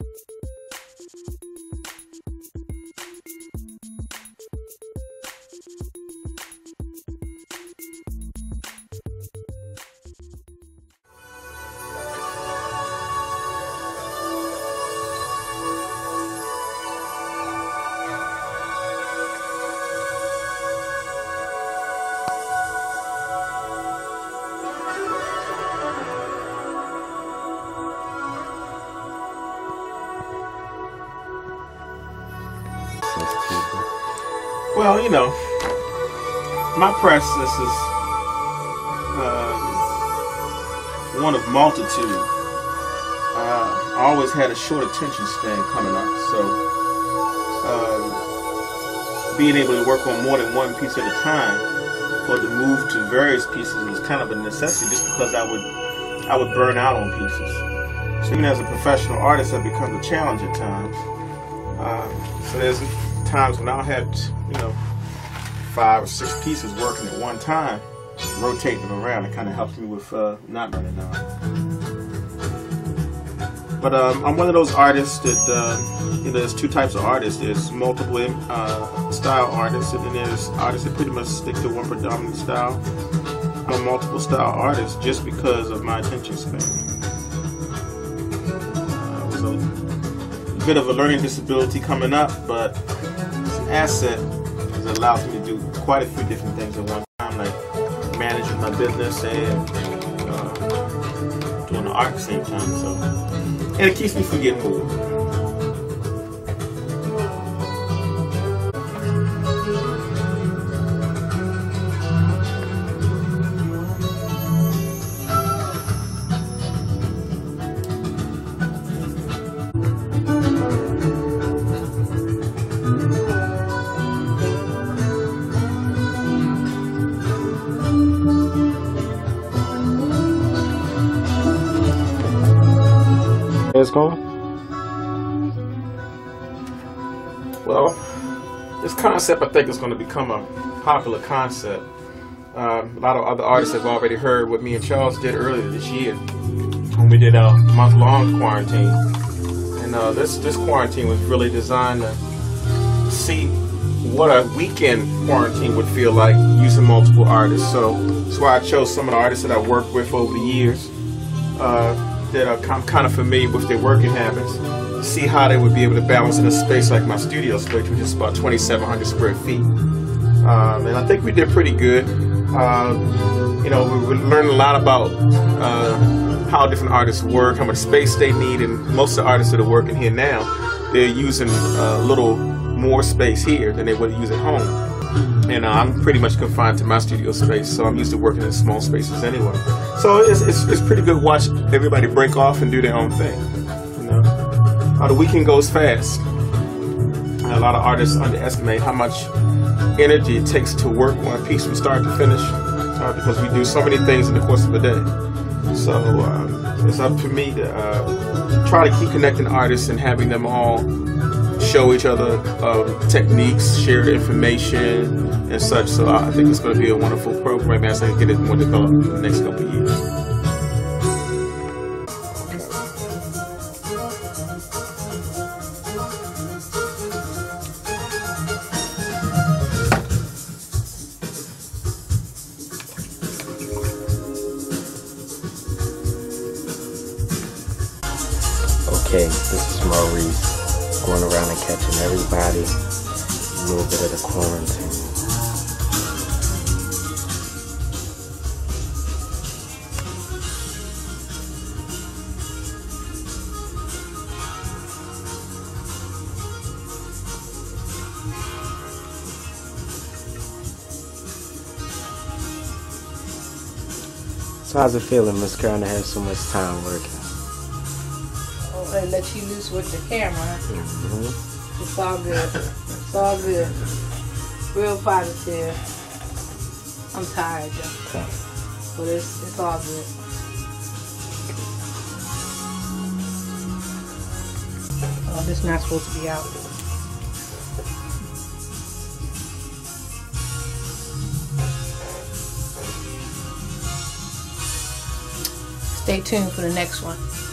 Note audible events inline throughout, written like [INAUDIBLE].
Well, you know, my process is um, one of multitude. Uh, I always had a short attention span coming up, so um, being able to work on more than one piece at a time, or to move to various pieces was kind of a necessity, just because I would I would burn out on pieces. So even as a professional artist, that becomes a challenge at times. Um, so there's times when I'll have, five or six pieces working at one time, rotating them around. It kind of helps me with uh, not running out. But um, I'm one of those artists that, uh, you know, there's two types of artists. There's multiple uh, style artists, and then there's artists that pretty much stick to one predominant style. I'm a multiple style artist just because of my attention span. Uh, it was a bit of a learning disability coming up, but it's an asset it allows me to do quite a few different things at one time, like managing my business and uh, doing the art at the same time. So, and it keeps me from getting bored. Well, this concept I think is going to become a popular concept. Um, a lot of other artists have already heard what me and Charles did earlier this year when we did a month-long quarantine. And uh, this this quarantine was really designed to see what a weekend quarantine would feel like using multiple artists. So that's why I chose some of the artists that I've worked with over the years. Uh, that are, kind of familiar with their working habits, see how they would be able to balance in a space like my studio space, which is about 2,700 square feet. Um, and I think we did pretty good. Uh, you know, we, we learned a lot about uh, how different artists work, how much space they need, and most of the artists that are working here now, they're using a little more space here than they would use at home and uh, I'm pretty much confined to my studio space, so I'm used to working in small spaces anyway. So it's, it's, it's pretty good watch everybody break off and do their own thing. You know, uh, the weekend goes fast. And a lot of artists underestimate how much energy it takes to work on a piece from start to finish, uh, because we do so many things in the course of a day. So um, it's up to me to uh, try to keep connecting artists and having them all show each other um, techniques, share information, and such. So I think it's going to be a wonderful program as I get it more developed in the next couple of years. How's it feeling, Miss Karen, to have so much time working? Oh, they let you loose with the camera. Mm-hmm. It's all good. It's all good. Real positive. I'm tired though. Okay. But it's it's all good. Oh, this not supposed to be out. Stay tuned for the next one.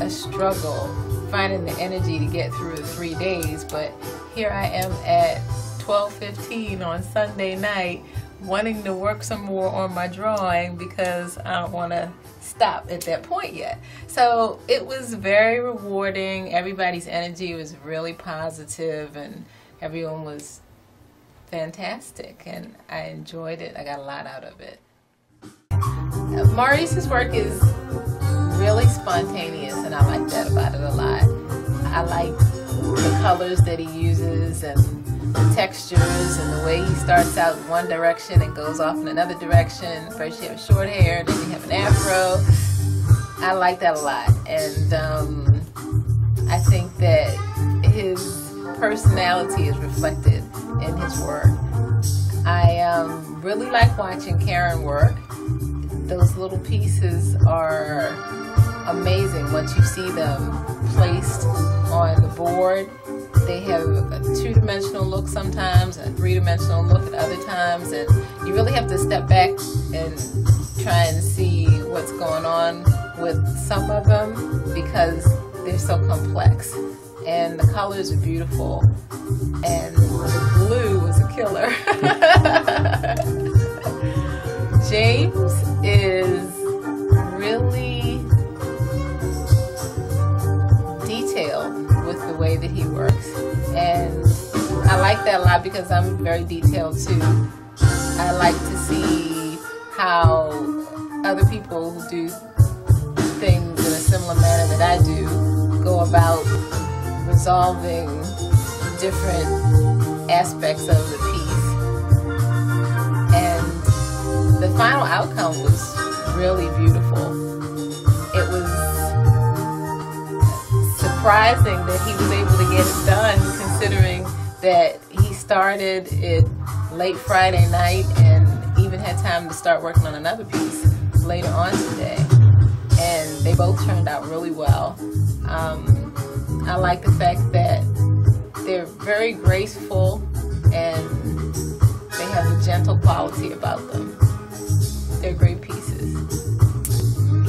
A struggle finding the energy to get through the three days, but here I am at 12:15 on Sunday night, wanting to work some more on my drawing because I don't want to stop at that point yet. So it was very rewarding. Everybody's energy was really positive, and everyone was fantastic and I enjoyed it. I got a lot out of it. Maurice's work is really spontaneous and I like that about it a lot. I like the colors that he uses and the textures and the way he starts out in one direction and goes off in another direction. First you have short hair then you have an afro. I like that a lot and um, I think that his personality is reflected in his work. I um, really like watching Karen work. Those little pieces are amazing once you see them placed on the board. They have a two-dimensional look sometimes, a three-dimensional look at other times, and you really have to step back and try and see what's going on with some of them because they're so complex and the colors are beautiful and the blue was a killer [LAUGHS] James is really way that he works and I like that a lot because I'm very detailed too I like to see how other people who do things in a similar manner that I do go about resolving different aspects of the piece. And the final outcome was really beautiful. It was surprising that he was able to get it done considering that he started it late Friday night and even had time to start working on another piece later on today. And they both turned out really well. Um, I like the fact that they're very graceful and they have a gentle quality about them. They're great pieces.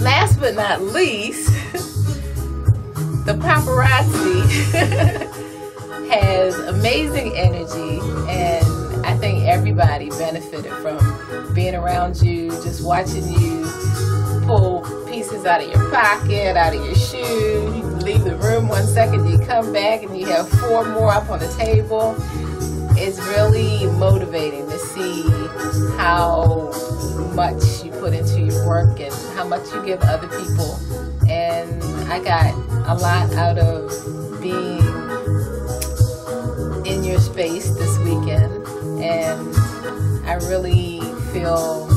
Last but not least, [LAUGHS] the paparazzi [LAUGHS] has amazing energy and I think everybody benefited from being around you, just watching you pull pieces out of your pocket, out of your shoe. You leave the room one second, you come back and you have four more up on the table. It's really motivating to see how much you put into your work and how much you give other people. And I got a lot out of being in your space this weekend and I really feel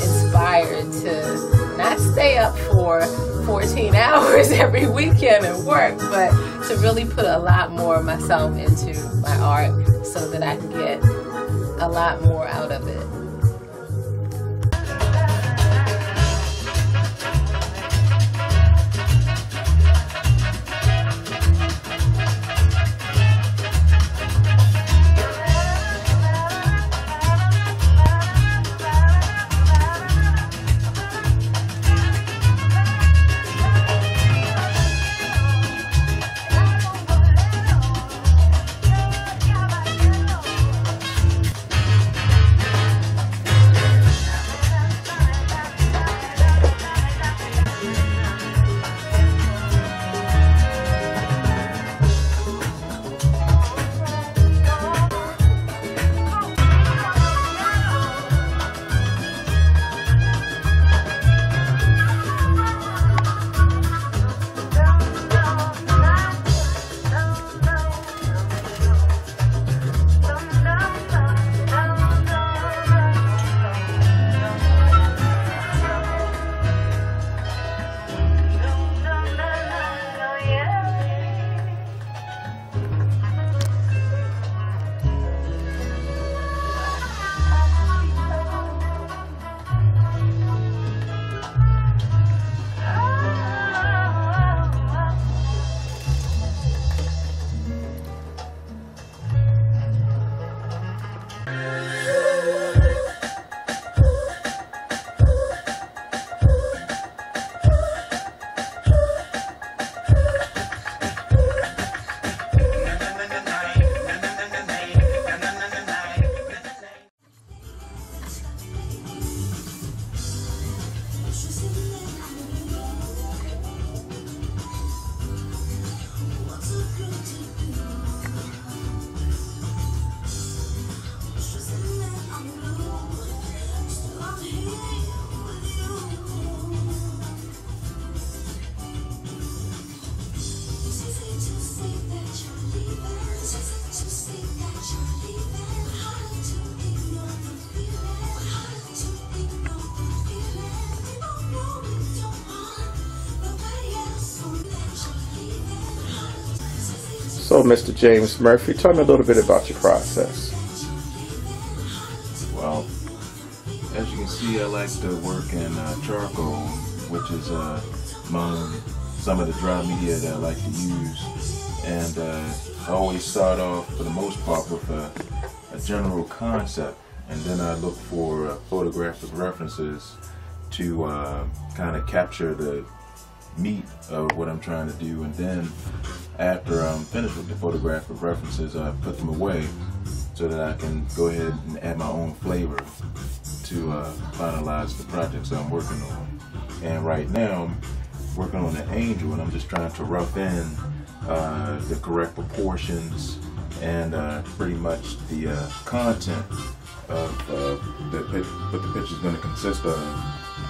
inspired to not stay up for 14 [LAUGHS] hours every weekend and work, but to really put a lot more of myself into my art so that I can get a lot more out of it. Mr. James Murphy, tell me a little bit about your process. Well, as you can see, I like to work in uh, charcoal, which is uh, among some of the dry media that I like to use. And uh, I always start off, for the most part, with a, a general concept, and then I look for uh, photographic references to uh, kind of capture the meat of what I'm trying to do. And then after I'm finished with the photographic references, I put them away so that I can go ahead and add my own flavor to uh, finalize the projects I'm working on. And right now, I'm working on an angel, and I'm just trying to rough in uh, the correct proportions and uh, pretty much the uh, content of uh, the, what the picture is going to consist of.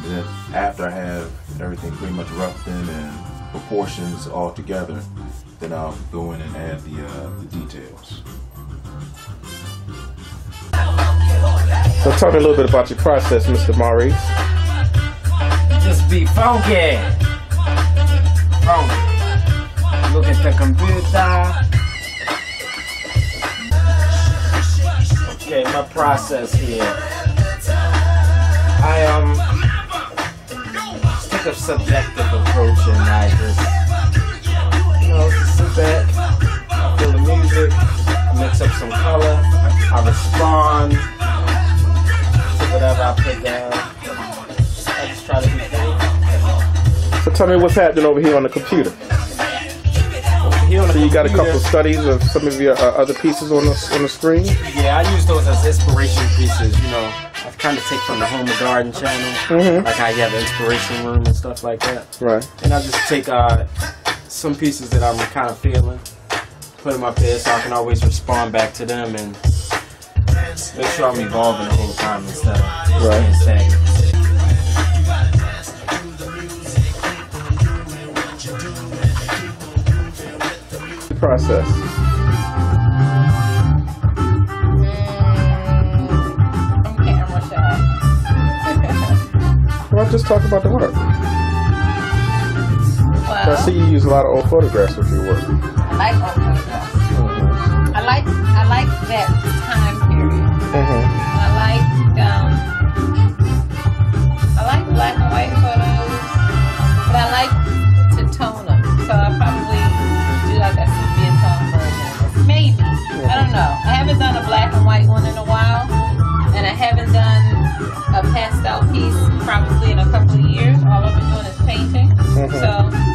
And then after I have everything pretty much roughed in and proportions all together, then I'll go in and add the, uh, the details. So, tell me a little bit about your process, Mr. Maurice. Just be funky. Funky. Look at the computer. Okay, my process here. I um take a subjective approach and I know just sit back, feel the music, mix up some color, I respond to whatever I put down. I just try to be free. So, tell me what's happening over here on the computer. Here on the So, you got a couple of studies of some of your uh, other pieces on the on the screen. Yeah, I use those as inspiration pieces. You know, I kind of take from the Home and Garden channel, Mhm. like how you have an inspiration room and stuff like that. Right. And I just take uh, some pieces that I'm kind of feeling, put them up there so I can always respond back to them and make sure I'm evolving the whole time instead of Right. staying stagnant. Process. I'm camera shy. Well, just talk about the work. I see you use a lot of old photographs with your work. I like old photographs. I like I like that time period. Mm-hmm. I like um, I like black and white photos, but I like to tone them. So I probably do like a sepia tone version. Maybe I don't know. I haven't done a black and white one in a while, and I haven't done a pastel piece probably in a couple of years. All I've been doing is painting. Mhm. So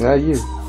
Not you.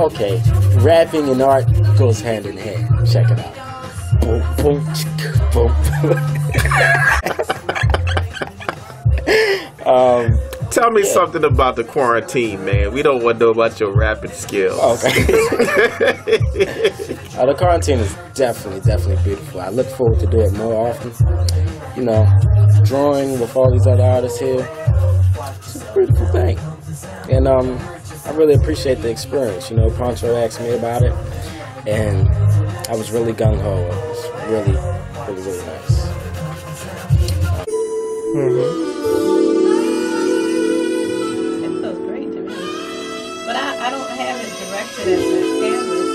Okay, rapping and art goes hand in hand. Check it out. Boom, boom, boom. [LAUGHS] um, Tell me something about the quarantine, man. We don't want to know about your rapping skills. okay. [LAUGHS] uh, the quarantine is definitely, definitely beautiful. I look forward to do it more often. You know, drawing with all these other artists here. It's a beautiful thing. And um, I really appreciate the experience. You know, Poncho asked me about it, and I was really gung ho. It was really, really, really nice. Mm-hmm. It feels great to me. But I, I don't have it directed as a canvas,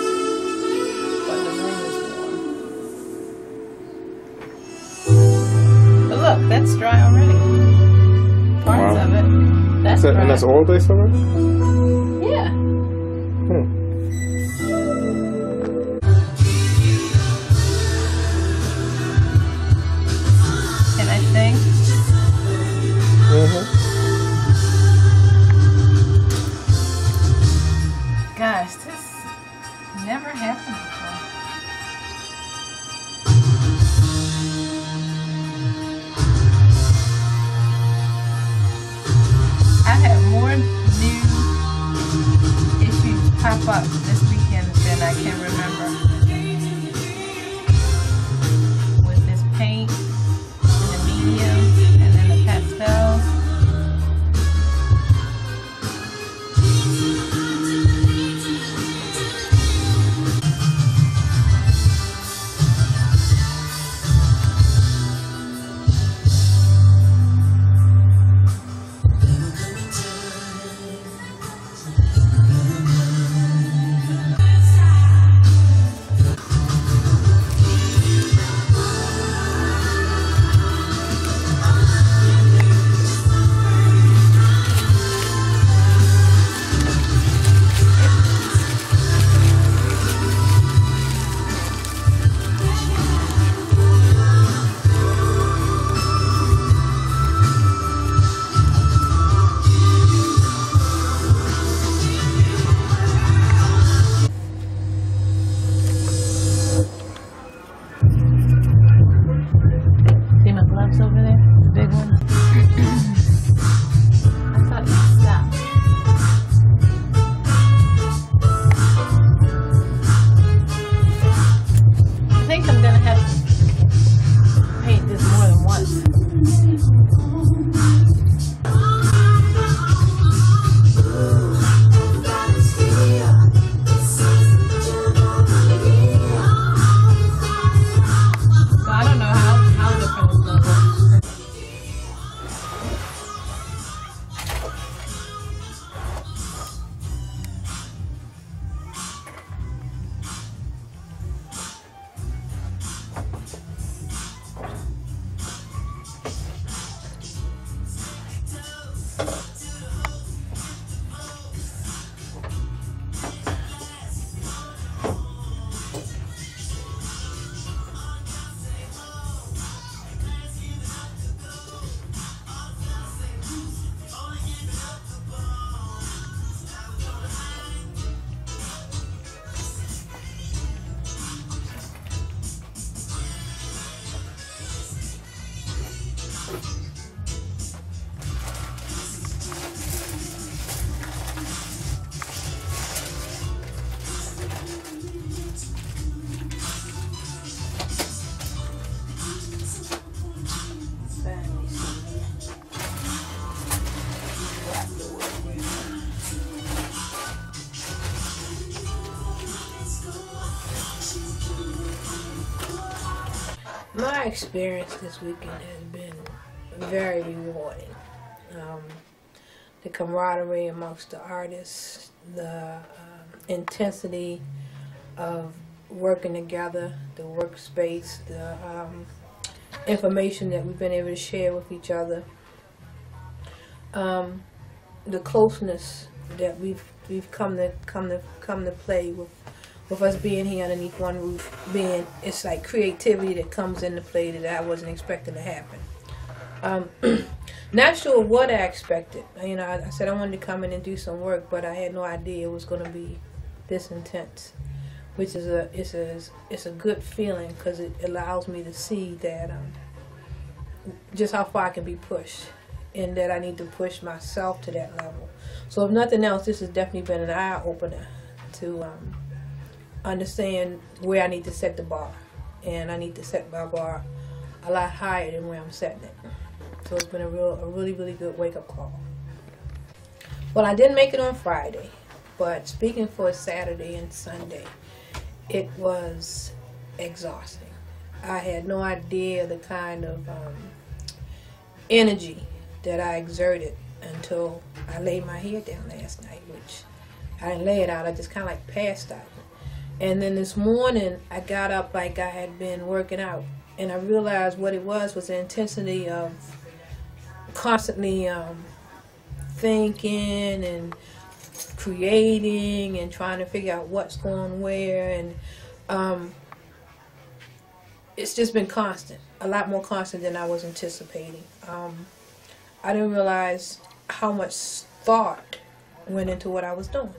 but the room is warm. But look, that's dry already. Parts Wow. of it. That's dry. and that's all based already? Yeah. My experience this weekend has been very rewarding. Um, the camaraderie amongst the artists, the um, intensity of working together, the workspace, the um, information that we've been able to share with each other, um, the closeness that we've we've come to come to come to play with with us being here underneath one roof, being it's like creativity that comes into play that I wasn't expecting to happen. Um, [CLEARS THROAT] not sure what I expected. You know, I, I said I wanted to come in and do some work, but I had no idea it was going to be this intense. Which is a it's a it's a good feeling because it allows me to see that um, just how far I can be pushed, and that I need to push myself to that level. So if nothing else, this has definitely been an eye opener to um, understand where I need to set the bar, and I need to set my bar a lot higher than where I'm setting it. So it's been a real, a really, really good wake up call. Well, I didn't make it on Friday, but speaking for Saturday and Sunday, it was exhausting. I had no idea the kind of um, energy that I exerted until I laid my head down last night, which I didn't lay it out, I just kind of like passed out. And then this morning, I got up like I had been working out, and I realized what it was was the intensity of constantly um, thinking and creating and trying to figure out what's going where. And um, it's just been constant a lot more constant than i was anticipating. Um, i didn't realize how much thought went into what i was doing.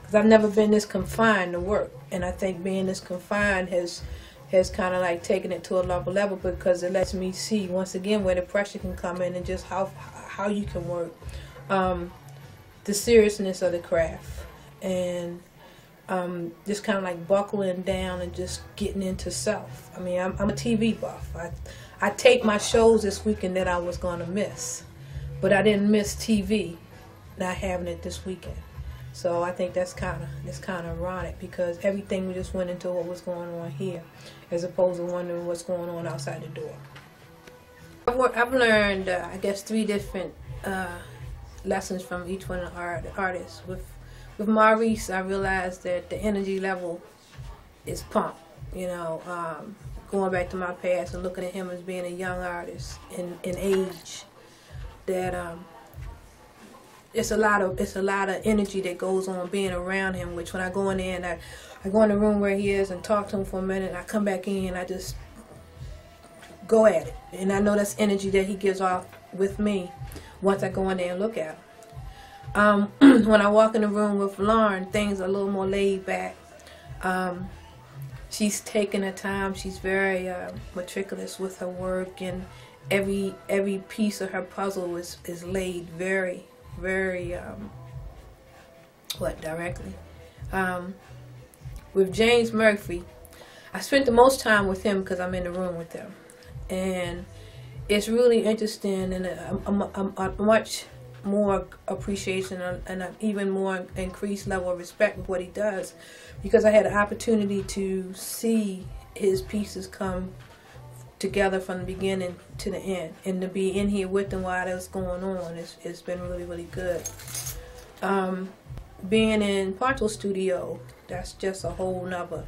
Because i've never been this confined to work and i think being this confined has has kind of like taken it to a level level because it lets me see once again where the pressure can come in and just how how you can work um, the seriousness of the craft and um, just kind of like buckling down and just getting into self. I mean, I'm, I'm a TV buff. I, I take my shows this weekend that I was going to miss, but I didn't miss TV not having it this weekend. So I think that's kind of that's kind of ironic because everything we just went into what was going on here, as opposed to wondering what's going on outside the door. I've, I've learned, uh, I guess, three different uh, lessons from each one of the art, artists. With with Maurice, I realized that the energy level is pumped. You know, um, going back to my past and looking at him as being a young artist in, in age, that um, it's a lot of it's a lot of energy that goes on being around him. Which when I go in there and I, I go in the room where he is and talk to him for a minute, and I come back in and I just go at it, and I know that's energy that he gives off with me once I go in there and look at him. Um, [CLEARS THROAT] when I walk in the room with Lauren, things are a little more laid back. Um, she's taking her time. She's very uh, meticulous with her work, and every every piece of her puzzle is is laid very very um, what directly. Um, with James Murphy, I spent the most time with him because I'm in the room with him, and it's really interesting and a, a much more appreciation and, and an even more increased level of respect with what he does because I had an opportunity to see his pieces come together from the beginning to the end. And to be in here with them while that's going on it's, it's been really really good. Um, being in Poncho Studio that's just a whole nother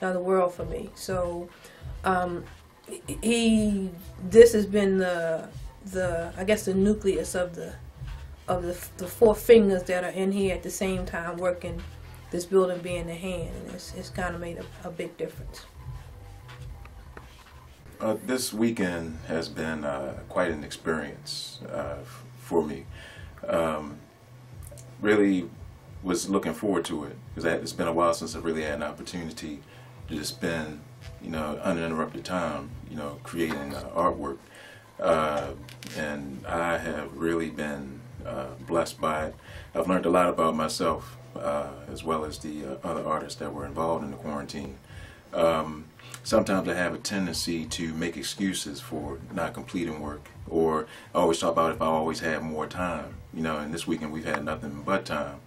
another world for me. So um, he this has been the the I guess the nucleus of the of the, the four fingers that are in here at the same time working this building being the hand. And it's, it's kind of made a, a big difference Uh, this weekend has been uh, quite an experience uh, for me. Um, really was looking forward to it because it's been a while since I've really had an opportunity to just spend, you know, uninterrupted time, you know, creating uh, artwork. Uh, and I have really been uh, blessed by it. I've learned a lot about myself as well as the other artists that were involved in the quarantine. Um, sometimes I have a tendency to make excuses for not completing work, or I always talk about if I always had more time. You know, and this weekend we've had nothing but time,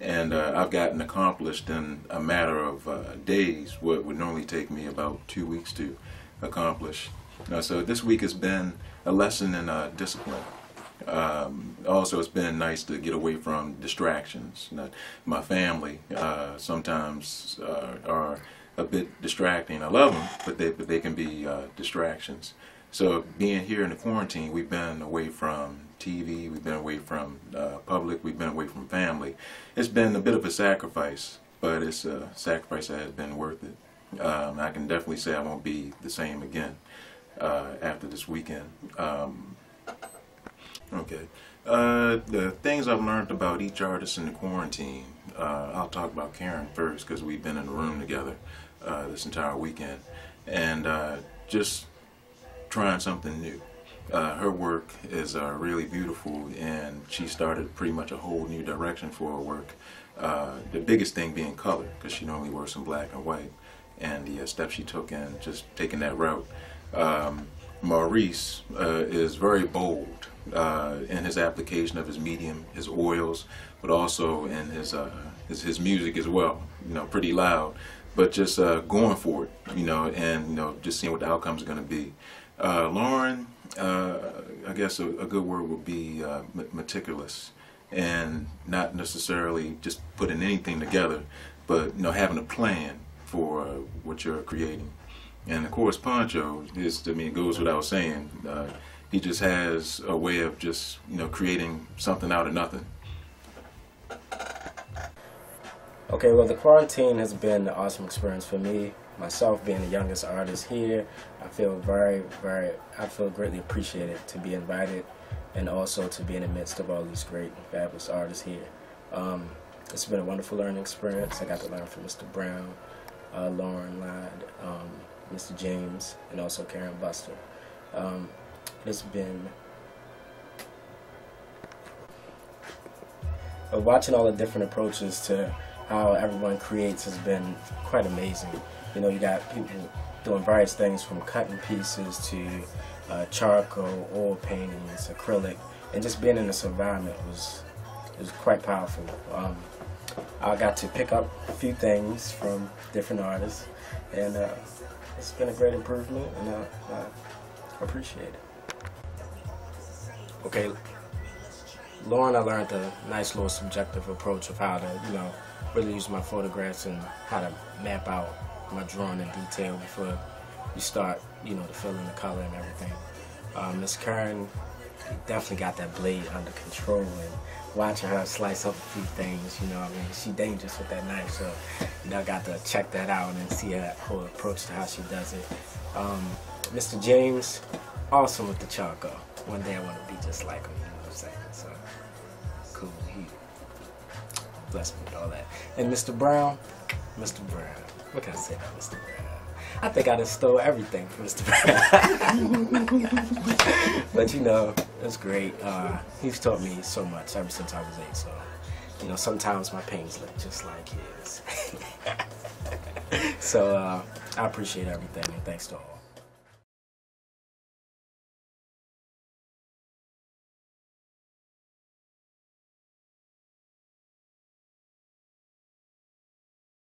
and uh, I've gotten accomplished in a matter of uh, days what would normally take me about two weeks to accomplish. Uh, so this week has been a lesson in uh, discipline. Um, also, it's been nice to get away from distractions. You know, my family uh, sometimes uh, are a bit distracting. I love them, but they but they can be uh, distractions. So being here in the quarantine, we've been away from TV, we've been away from uh, public, we've been away from family. It's been a bit of a sacrifice, but it's a sacrifice that has been worth it. Um, I can definitely say I won't be the same again uh, after this weekend. Um, Okay. Uh, the things I've learned about each artist in the quarantine. Uh, I'll talk about Karen first because we've been in the room together uh, this entire weekend, and uh, just trying something new. Uh, her work is uh, really beautiful, and she started pretty much a whole new direction for her work. The biggest thing being color, because she normally works in black and white, and the uh, steps she took in just taking that route. Um, Maurice uh, is very bold uh, in his application of his medium, his oils, but also in his, uh, his his music as well. You know, pretty loud, but just uh, going for it. You know, and you know, just seeing what the outcome is going to be. Uh, Lauren, uh, I guess a, a good word would be meticulous, and not necessarily just putting anything together, but you know, having a plan for what you're creating. And of course, Poncho is, I mean, it goes without saying. Uh, he just has a way of just, you know, creating something out of nothing. Okay, well, the quarantine has been an awesome experience for me. Myself being the youngest artist here, I feel very, very, I feel greatly appreciated to be invited and also to be in the midst of all these great and fabulous artists here. Um, it's been a wonderful learning experience. I got to learn from Mr. Brown, uh, Lauren Lyde, um, Mr. James, and also Karen Buster. Um, it's been uh, watching all the different approaches to how everyone creates has been quite amazing. You know, you got people doing various things from cutting pieces to uh, charcoal, oil paintings, acrylic, and just being in this environment was was quite powerful. Um, I got to pick up a few things from different artists, and uh, it's been a great improvement, and uh, I appreciate it. Okay, Lauren, I learned a nice little subjective approach of how to, you know, really use my photographs and how to map out my drawing in detail before you start, you know, to fill in the color and everything. Um, Miss Definitely got that blade under control and watching her slice up a few things, you know, I mean, she dangerous with that knife, so, you know, I got to check that out and see her whole approach to how she does it. Um, Mr. James, awesome with the charcoal. One day I want to be just like him, you know what I'm saying? So, cool. He blessed me with all that. And Mr. Brown, Mr. Brown. What can I say about Mr. Brown? I think I just stole everything from Mr. Brown. [LAUGHS] but you know, it's great. Uh, he's taught me so much ever since I was eight. So, you know, sometimes my paintings look just like his. [LAUGHS] so uh, I appreciate everything and thanks to all.